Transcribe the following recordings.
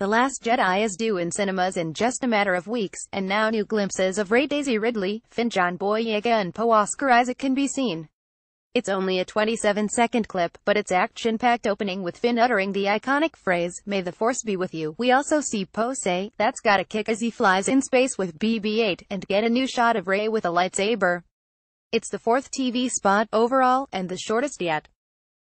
The Last Jedi is due in cinemas in just a matter of weeks, and now new glimpses of Rey Daisy Ridley, Finn John Boyega and Poe Oscar Isaac can be seen. It's only a 27-second clip, but it's action-packed opening with Finn uttering the iconic phrase, May the Force be with you. We also see Poe say, that's gotta kick as he flies in space with BB-8, and get a new shot of Rey with a lightsaber. It's the fourth TV spot, overall, and the shortest yet.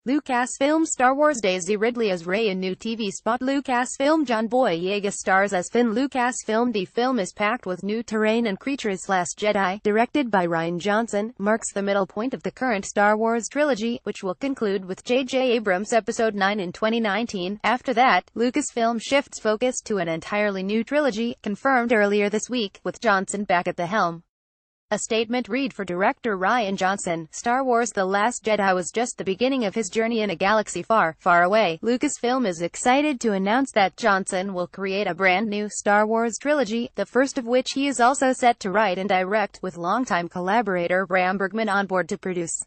Lucasfilm Star Wars Daisy Ridley as Rey in new TV spot Lucasfilm John Boyega stars as Finn Lucasfilm The film is packed with new terrain and creatures Last Jedi, directed by Rian Johnson, marks the middle point of the current Star Wars trilogy, which will conclude with J.J. Abrams' Episode 9 in 2019. After that, Lucasfilm shifts focus to an entirely new trilogy, confirmed earlier this week, with Johnson back at the helm. A statement read for director Rian Johnson, Star Wars The Last Jedi was just the beginning of his journey in a galaxy far, far away. Lucasfilm is excited to announce that Johnson will create a brand new Star Wars trilogy, the first of which he is also set to write and direct, with longtime collaborator Ram Bergman on board to produce.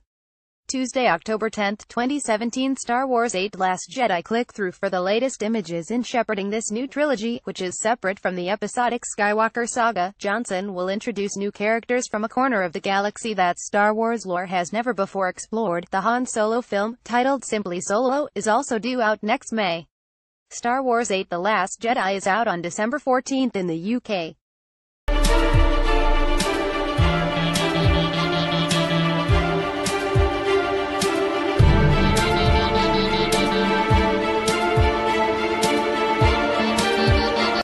Tuesday, October 10, 2017 Star Wars 8 Last Jedi click through for the latest images in shepherding this new trilogy, which is separate from the episodic Skywalker saga. Johnson will introduce new characters from a corner of the galaxy that Star Wars lore has never before explored. The Han Solo film, titled simply Solo, is also due out next May. Star Wars 8 The Last Jedi is out on December 14 in the UK.